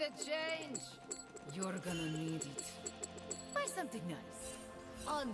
the change. You're gonna need it. Buy something nice. On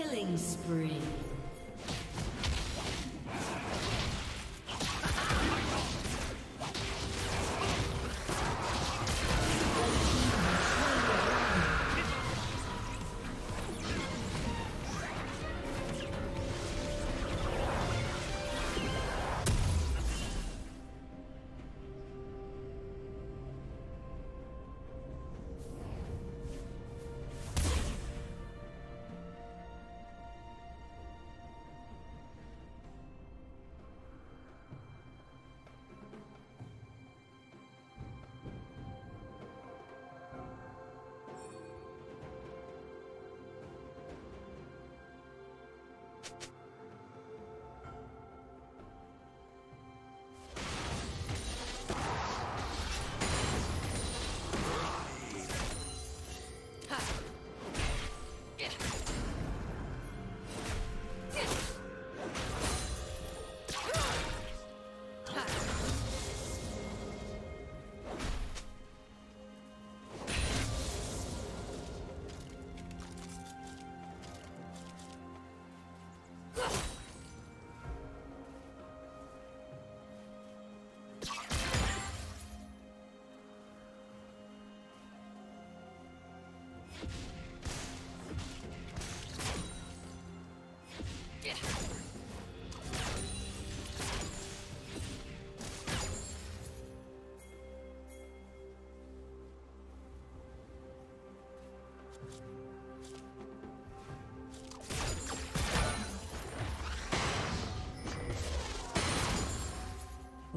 Killing spree.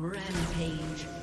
Rampage.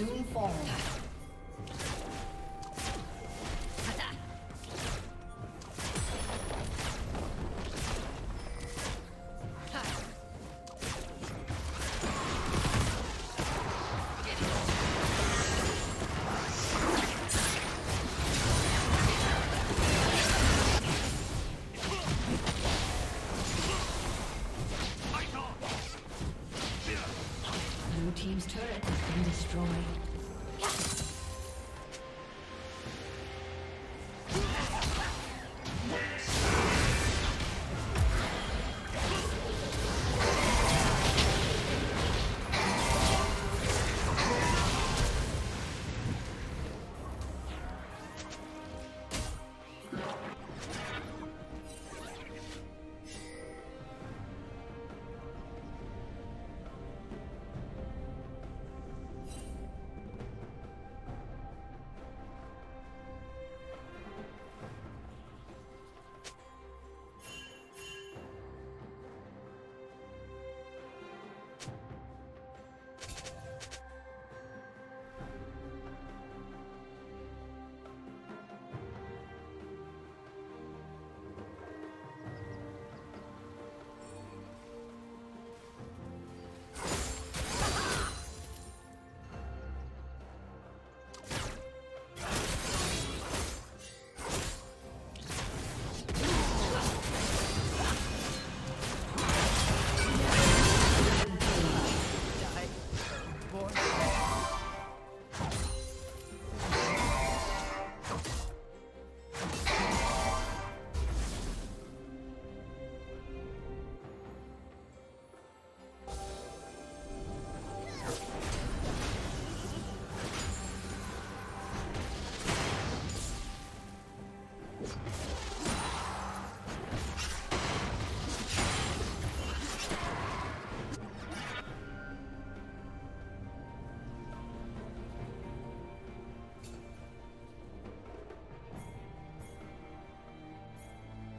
Soon fall.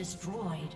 destroyed.